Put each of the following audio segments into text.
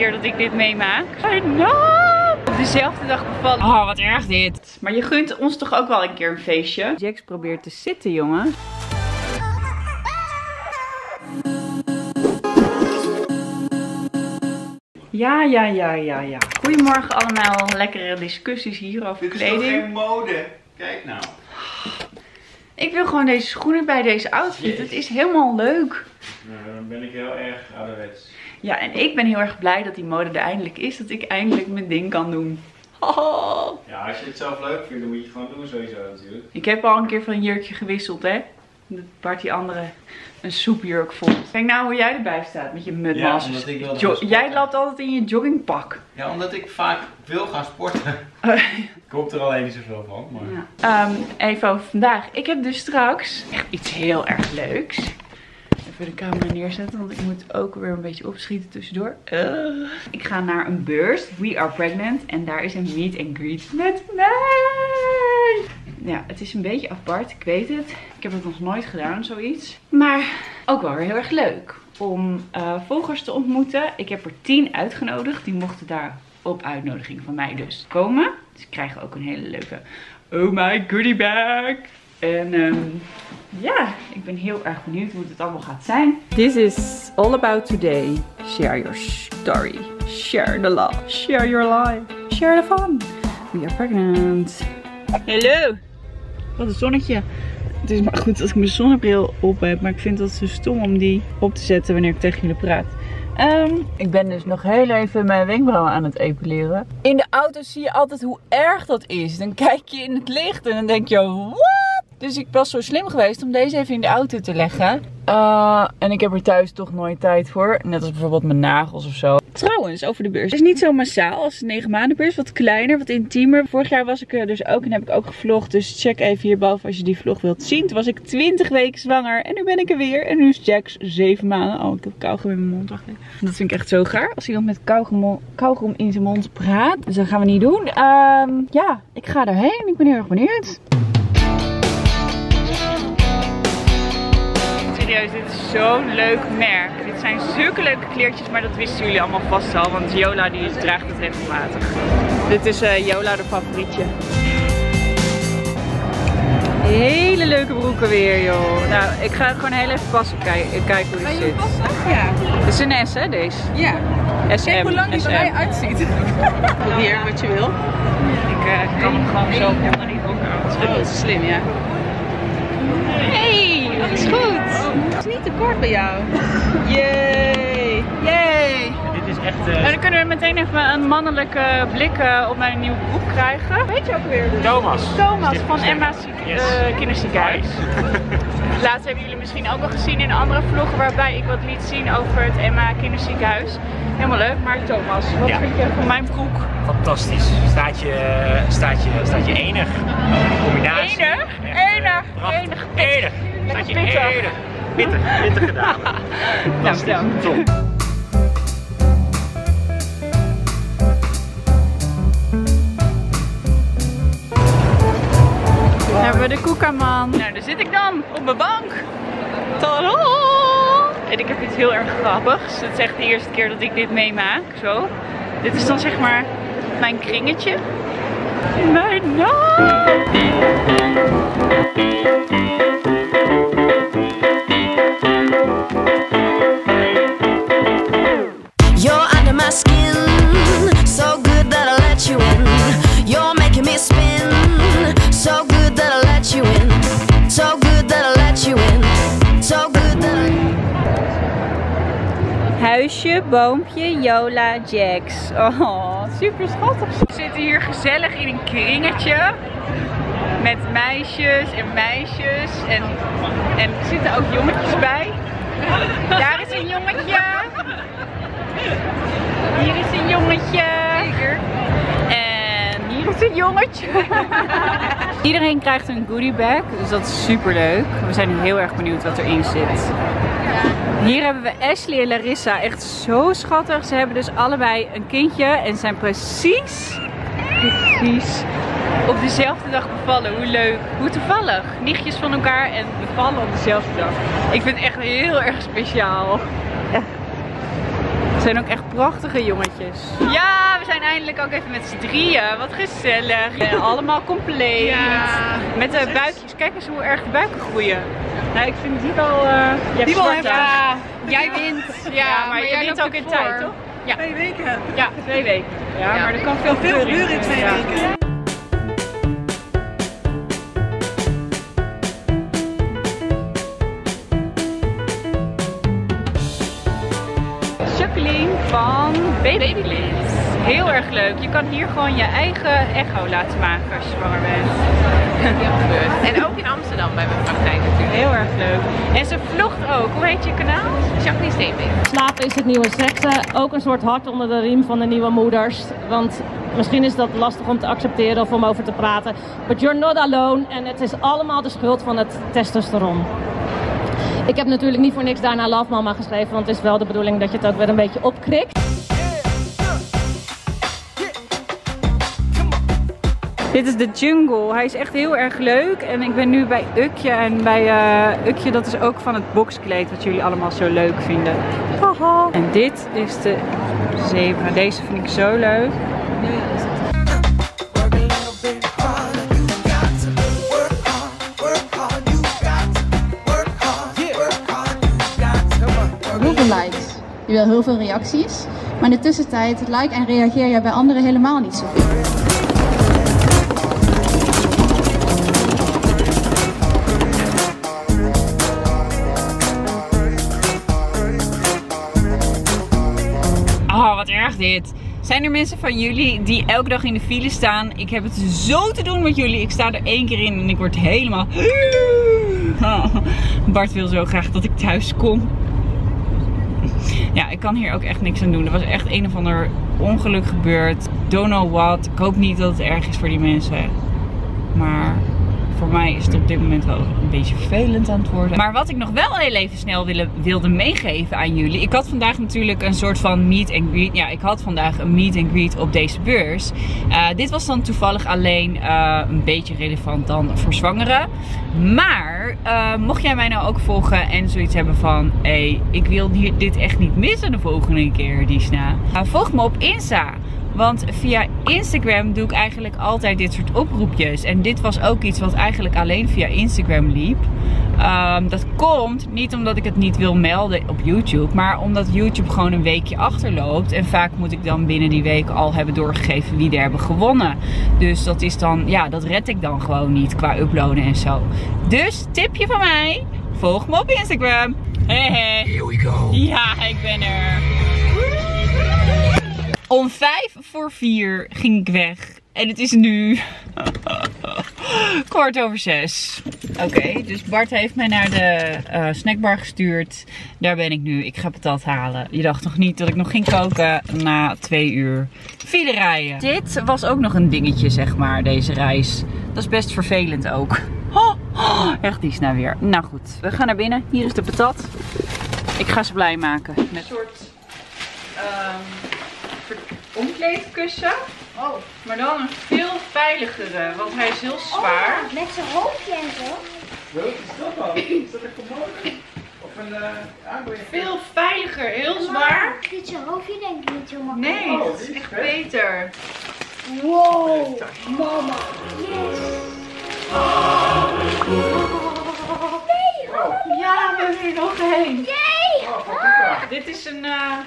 keer dat ik dit meemaak. I know! Op dezelfde dag bevallen. Oh, wat erg dit. Maar je gunt ons toch ook wel een keer een feestje? Jax probeert te zitten, jongen. Ja, ja, ja, ja, ja. Goedemorgen allemaal. Lekkere discussies hier over Dit is kleding. toch geen mode? Kijk nou. Ik wil gewoon deze schoenen bij deze outfit. Het is helemaal leuk. Nou, dan ben ik heel erg ouderwets. Ja, en ik ben heel erg blij dat die mode er eindelijk is. Dat ik eindelijk mijn ding kan doen. Oh. Ja, als je het zelf leuk vindt, dan moet je het gewoon doen sowieso natuurlijk. Ik heb al een keer van jurkje gewisseld, hè. Bart die andere een soepjurk vond. Kijk nou hoe jij erbij staat met je Ja, gaan sporten. jij loopt altijd in je joggingpak. Ja, omdat ik vaak wil gaan sporten. ik hoop er alleen niet zoveel van, maar... Ja. Ehm, even over vandaag. Ik heb dus straks echt iets heel erg leuks. Even de camera neerzetten, want ik moet ook weer een beetje opschieten tussendoor. Eh. Ik ga naar een beurs, We Are Pregnant, en daar is een meet and greet met mij. Ja, het is een beetje apart, ik weet het. Ik heb het nog nooit gedaan, zoiets. Maar ook wel weer heel erg leuk om eh, volgers te ontmoeten. Ik heb er tien uitgenodigd, die mochten daar op uitnodiging van mij dus komen. Dus ik krijg ook een hele leuke Oh my goodie bag. En ehm, ja, ik ben heel erg benieuwd hoe het allemaal gaat zijn. This is all about today. Share your story. Share the love. Share your life. Share the fun. We are pregnant. Hallo. Wat een zonnetje. Het is maar goed als ik mijn zonnebril op heb. Maar ik vind het zo stom om die op te zetten wanneer ik tegen jullie praat. Ehm, ik ben dus nog heel even mijn wenkbrauwen aan het epileren. In de auto zie je altijd hoe erg dat is. Dan kijk je in het licht en dan denk je, what? Dus ik was zo slim geweest om deze even in de auto te leggen. Uh, en ik heb er thuis toch nooit tijd voor. Net als bijvoorbeeld mijn nagels of zo. Trouwens, over de beurs. Het is niet zo massaal als de 9 maanden beurs. Wat kleiner, wat intiemer. Vorig jaar was ik er dus ook en heb ik ook gevlogd. Dus check even hierboven als je die vlog wilt zien. Toen was ik 20 weken zwanger. En nu ben ik er weer. En nu is Jax 7 maanden. Oh, ik heb kauwgom in mijn mond. Wacht even. Dat vind ik echt zo gaar. Als iemand met kauwgom, kauwgom in zijn mond praat. Dus dat gaan we niet doen. Ehm, ja, ik ga erheen. Ik ben heel erg benieuwd. Serieus, dit is zo'n leuk merk. Dit zijn zulke leuke kleertjes, maar dat wisten jullie allemaal vast al. Want Jola die draagt het regelmatig. Dit is eh, Jola de favorietje. Hele leuke broeken weer, joh. Nou, ik ga gewoon heel even passen kijken, kijken hoe die zit. Ja. Het is een S, hè, deze? Ja. SM, Kijk hoe lang die SM. erbij uitziet. Probeer wat je wil. Ik eh, kan hem gewoon zo onder die broek aan. Oh, slim, ja. Hey, is goed. Het is niet te kort bij jou. Yay. Yay. Dit is echt... En dan kunnen we meteen even een mannelijke blik eh, op mijn nieuwe broek krijgen. Weet je ook weer? Thomas. Thomas van Emma's ziek- Yes. eh, kinderziekenhuis. Laatst hebben jullie misschien ook al gezien in een andere vlog waarbij ik wat liet zien over het Emma kinderziekenhuis. Helemaal leuk, maar Thomas, wat Ja. vind je van mijn broek? Fantastisch. Staat je, staat je, staat je enig. Combinatie. Enig? Enig? Enig? Enig. Lekker Staat je pittig. enig. Pittig. Pittig gedaan. Nou, bedankt. Top. Hebben we de koekaman. Nou, daar zit ik dan op mijn bank. Tadaa! En ik heb iets heel erg grappigs. Het is echt de eerste keer dat ik dit meemaak. Zo. Dit is dan zeg maar mijn kringetje. Mijn naam! Boompje, Yola, Jax. Oh, super schattig. We zitten hier gezellig in een kringetje. Met meisjes en meisjes. En, en er zitten ook jongetjes bij. Daar is een jongetje. Hier is een jongetje. En hier is een jongetje. Iedereen krijgt een goodie bag, dus dat is super leuk. We zijn heel erg benieuwd wat erin zit. Hier hebben we Ashley en Larissa, echt zo schattig. Ze hebben dus allebei een kindje en zijn precies, precies op dezelfde dag bevallen. Hoe leuk, hoe toevallig. Nichtjes van elkaar en bevallen op dezelfde dag. Ik vind het echt heel erg speciaal. Het zijn ook echt prachtige jongetjes. Ja, we zijn eindelijk ook even met z'n drieën. Wat gezellig. Allemaal compleet. Met de buikjes. Kijk eens hoe erg de buiken groeien. Nou, ik vind die wel... eh die wel Ja, jij wint. Ja, maar, je wint ook in tijd, toch? Ja. Twee weken. Ja, twee weken. Ja, maar er kan veel Veel gebeuren. in twee Ja. weken. Jacqueline van Babyliss. Heel erg leuk. Je kan hier gewoon je eigen echo laten maken als je zwanger bent. En ook in Amsterdam bij mijn praktijk natuurlijk. Heel erg leuk. En ze vlogt ook. Hoe heet je kanaal? Jacqueline Steenbeek. Slapen is het nieuwe seksen. Ook een soort hart onder de riem van de nieuwe moeders. Want misschien is dat lastig om te accepteren of om over te praten. But you're not alone. En het is allemaal de schuld van het testosteron. Ik heb natuurlijk niet voor niks daarna Love Mama geschreven. Want het is wel de bedoeling dat je het ook weer een beetje opkrikt. Dit is de jungle. Hij is echt heel erg leuk. En ik ben nu bij Ukje. En bij eh Ukje, dat is ook van het boxkleed wat jullie allemaal zo leuk vinden. Haha. En dit is de zebra. Deze vind ik zo leuk. heel veel likes. Je wil heel veel reacties. Maar in de tussentijd like en reageer je bij anderen helemaal niet zoveel. Zijn er mensen van jullie die elke dag in de file staan? Ik heb het zo te doen met jullie. Ik sta er één keer in en ik word helemaal... Oh, Bart wil zo graag dat ik thuis kom. Ja, ik kan hier ook echt niks aan doen. Er was echt een of ander ongeluk gebeurd. Don't know what. Ik hoop niet dat het erg is voor die mensen. Maar voor mij is het op dit moment wel een beetje vervelend aan het worden. Maar wat ik nog wel heel even snel wilde, wilde meegeven aan jullie. Ik had vandaag natuurlijk een soort van meet and greet. Ja, ik had vandaag een meet and greet op deze beurs. Eh, dit was dan toevallig alleen eh, een beetje relevant dan voor zwangeren. Maar eh, mocht jij mij nou ook volgen en zoiets hebben van... Hé, hey, ik wil dit echt niet missen de volgende keer, Disna. Volg me op Insta. Want via Instagram doe ik eigenlijk altijd dit soort oproepjes. En dit was ook iets wat eigenlijk alleen via Instagram liep. Ehm, dat komt niet omdat ik het niet wil melden op YouTube. Maar omdat YouTube gewoon een weekje achterloopt. En vaak moet ik dan binnen die week al hebben doorgegeven wie er hebben gewonnen. Dus dat is dan, ja, dat red ik dan gewoon niet qua uploaden en zo. Dus tipje van mij. Volg me op Instagram. Hey, hey. Here we go. Ja, ik ben er. Om vijf voor vier ging ik weg. En het is nu kwart over zes. Oké, dus Bart heeft mij naar de eh, snackbar gestuurd. Daar ben ik nu. Ik ga patat halen. Je dacht nog niet dat ik nog ging koken na twee uur file rijden. Dit was ook nog een dingetje, zeg maar, deze reis. Dat is best vervelend ook. Oh, oh, echt, die is nou weer. Nou goed, we gaan naar binnen. Hier is de patat. Ik ga ze blij maken. Met een soort omkleedkussen. Oh. Maar dan een veel veiligere, want hij is heel zwaar. Met zijn hoofdje en zo. Wat is dat dan? Is dat een commode? Of een uh? Veel veiliger, heel zwaar. Dit zijn hoofdje denk ik niet zo makkelijk. Nee, Oh, dat is is echt vet. beter. Wow. Mama. Yes. Nee. Ja, we hebben er nog heen. Yay. Oh. Dit is een, eh,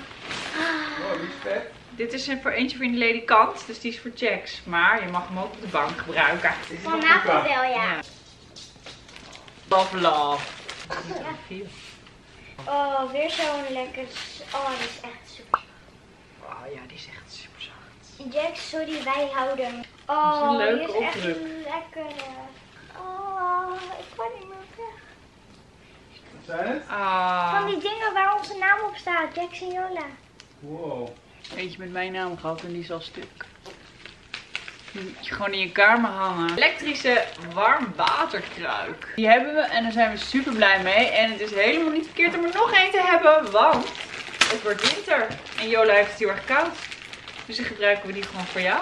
Oh, die is vet. Dit is een voor eentje voor in de ledikant, dus die is voor Jax. Maar je mag hem ook op de bank gebruiken. Vanavond wel, ja. Love, love. Oh, weer zo'n lekker. Oh, die is echt super. Oh ja, die is echt super zacht. Jack, sorry, wij houden hem. Dat is Oh, een leuke die is echt opdruk. lekker. Oh, ik kan niet meer weg. Wat zijn het? Ah, Van die dingen waar onze naam op staat, Jack en Jola. Wow. Eentje met mijn naam gehad en die is al stuk. Die moet je gewoon in je kamer hangen. Elektrische warmwaterkruik. Die hebben we en daar zijn we super blij mee. En het is helemaal niet verkeerd om er nog één te hebben, want het wordt winter. En Jola heeft het heel erg koud. Dus dan gebruiken we die gewoon voor jou.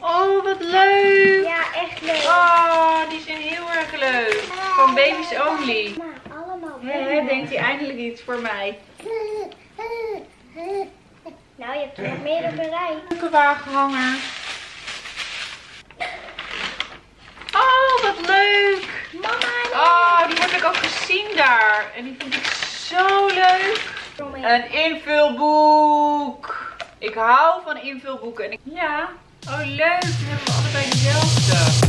Oh, wat leuk! Ja, echt leuk. Oh, die zijn heel erg leuk. Van Babies Only. Maar allemaal Hé, denkt hij eindelijk iets voor mij? Nou, je hebt er nog meer op een rij. Keukenwagenhanger. Oh, wat leuk. Mama, Oh, die heb ik ook gezien daar. En die vind ik zo leuk. Een invulboek. Ik hou van invulboeken. En ik... Ja. Oh, leuk. Dan hebben we allebei dezelfde.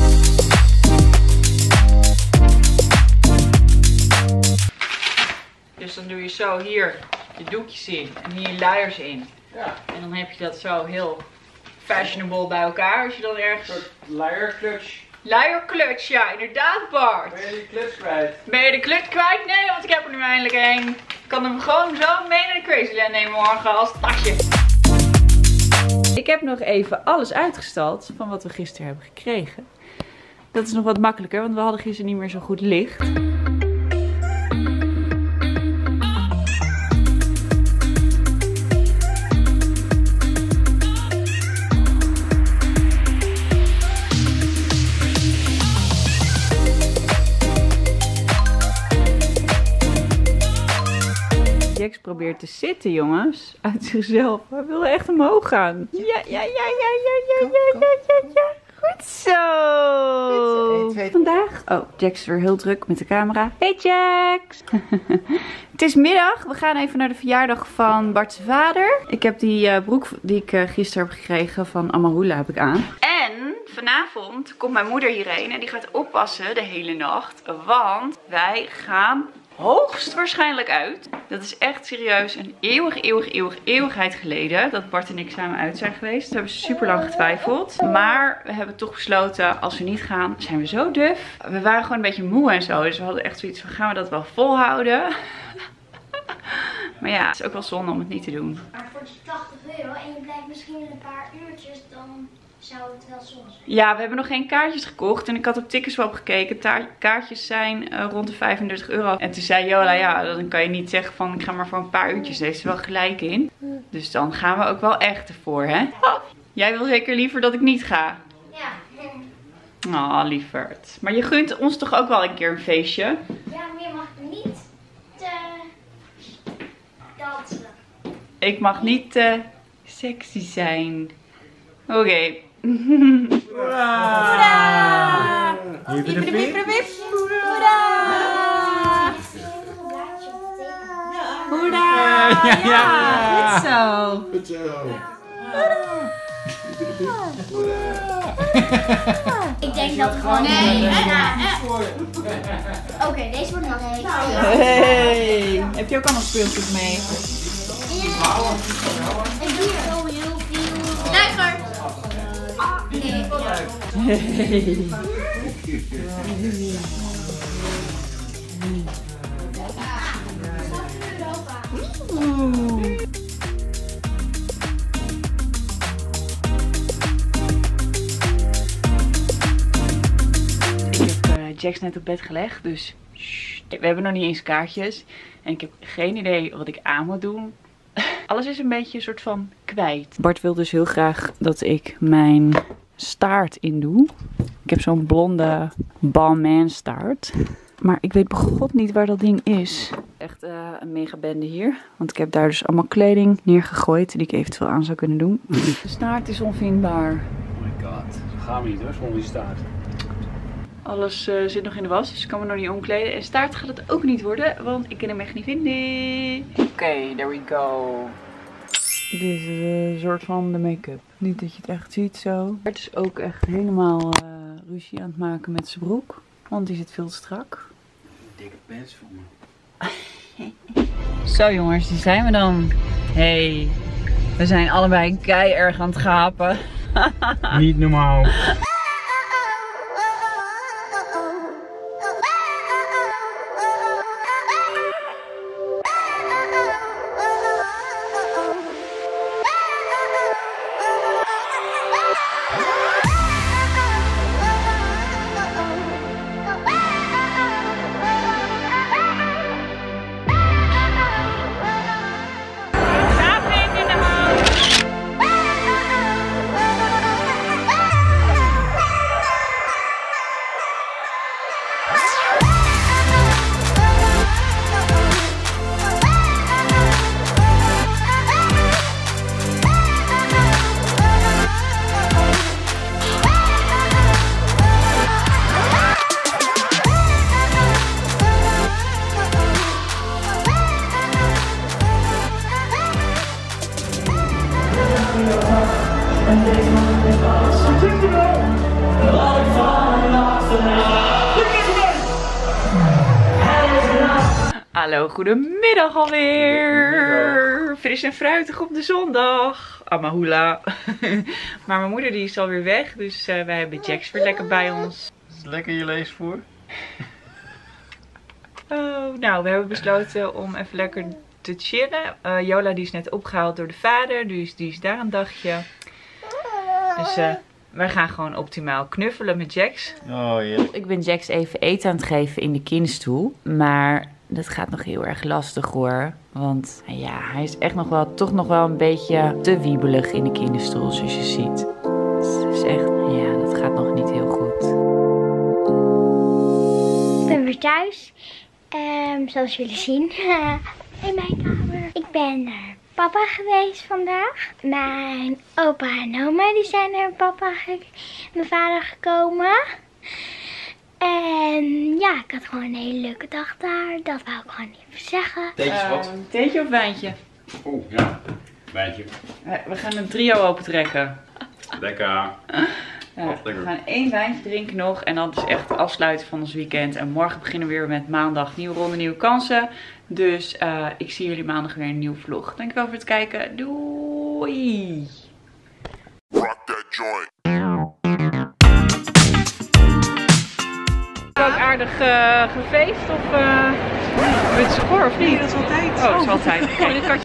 Dus dan doe je zo hier je doekjes in en hier je luiers in. Ja, En dan heb je dat zo heel fashionable bij elkaar. Als je dan ergens... een soort luierclutch. Luierkluts, ja, inderdaad Bart. Ben je die kluts kwijt? Ben je de klut kwijt? Nee, want ik heb er nu eindelijk een. Ik kan hem gewoon zo mee naar de Crazyland nemen morgen als tasje. Ik heb nog even alles uitgestald van wat we gisteren hebben gekregen. Dat is nog wat makkelijker, want we hadden gisteren niet meer zo goed licht. Jax probeert te zitten, jongens. Uit zichzelf. Hij wil echt omhoog gaan. Ja, ja, ja, ja, ja, ja, ja, ja, ja, ja. Goed zo. Vandaag. Oh, Jax is weer heel druk met de camera. Hey Jax. Het is middag. We gaan even naar de verjaardag van Bart's vader. Ik heb die eh, broek die ik eh, gisteren heb gekregen van Amarula heb ik aan. En vanavond komt mijn moeder hierheen en die gaat oppassen de hele nacht. Want wij gaan hoogstwaarschijnlijk uit. Dat is echt serieus een eeuwig, eeuwig, eeuwig, eeuwigheid geleden dat Bart en ik samen uit zijn geweest. We hebben super lang getwijfeld. Maar we hebben toch besloten, als we niet gaan, zijn we zo duf. We waren gewoon een beetje moe en zo. Dus we hadden echt zoiets van, gaan we dat wel volhouden? Maar ja, het is ook wel zonde om het niet te doen. maar voor die 80 euro en je blijft misschien een paar uurtjes, dan zou het wel zijn. Ja, we hebben nog geen kaartjes gekocht. En ik had op Ticketswap gekeken. Ta- kaartjes zijn eh, rond de 35 euro. En toen zei Jola, ja, dan kan je niet zeggen van ik ga maar voor een paar uurtjes. Daar heeft ze wel gelijk in. Dus dan gaan we ook wel echt ervoor, hè? Jij wil zeker liever dat ik niet ga? Ja. Oh, lieverd. Maar je gunt ons toch ook wel een keer een feestje? Ja, meer mag ik niet te dansen. Ik mag niet te sexy zijn. Oké. De pip. Hoera! Ja, ja. Goed zo. Goed zo. Ik denk dat gewoon. Nee, Oké, deze wordt nog heet. Hey. Heb je ook allemaal speeltjes mee? Ik doe zo nee. Ik heb eh, Jax net op bed gelegd, dus we hebben nog niet eens kaartjes. En ik heb geen idee wat ik aan moet doen. Alles is een beetje een soort van kwijt. Bart wil dus heel graag dat ik mijn staart indoe. Ik heb zo'n blonde balmain staart. Maar ik weet begot niet waar dat ding is. Echt eh, een mega bende hier. Want ik heb daar dus allemaal kleding neergegooid die ik eventueel aan zou kunnen doen. De staart is onvindbaar. Oh my god. Zo gaan we niet hoor, zonder die staart. Alles eh, zit nog in de was, dus ik kan me nog niet omkleden. En staart gaat het ook niet worden, want ik kan hem echt niet vinden. Oké, there we go. Dit is een soort van de make-up. Niet dat je het echt ziet zo. Het is ook echt helemaal eh, ruzie aan het maken met zijn broek. Want die zit veel te strak. Dikke pens voor me. Zo jongens, die zijn we dan. Hey, we zijn allebei kei erg aan het gapen. Niet normaal. Hallo, goedemiddag alweer. Fris en fruitig op de zondag. Amahula. maar mijn moeder die is alweer weg, dus eh, wij hebben Jax weer lekker bij ons. Is het lekker je leesvoer? Oh, nou, we hebben besloten om even lekker te chillen. Eh, Jola die is net opgehaald door de vader, dus die is daar een dagje. Dus eh, wij gaan gewoon optimaal knuffelen met Jax. Oh ja. Ik ben Jax even eten aan het geven in de kindstoel. Maar dat gaat nog heel erg lastig hoor. Want ja, hij is echt nog wel, toch nog wel een beetje te wiebelig in de kinderstoel zoals je ziet. Dus het is echt, ja, dat gaat nog niet heel goed. Ik ben weer thuis. Ehm, zoals jullie zien. in mijn kamer. Ik ben naar papa geweest vandaag. Mijn opa en oma die zijn naar papa mijn vader gekomen. En ja, ik had gewoon een hele leuke dag daar. Dat wou ik gewoon even zeggen. Wat? theetje of wijntje? Oeh, ja. Wijntje. We gaan een trio opentrekken. Lekker. Ja, Wat we gaan één wijntje drinken nog en dan is echt het afsluiten van ons weekend. En morgen beginnen we weer met maandag nieuwe ronde, nieuwe kansen. Dus eh, ik zie jullie maandag weer in een nieuwe vlog. Dankjewel voor het kijken. Doei! Ook aardig uh, gefeest of uh, met schoor of niet? dat is altijd. Oh, dat is altijd. Een katje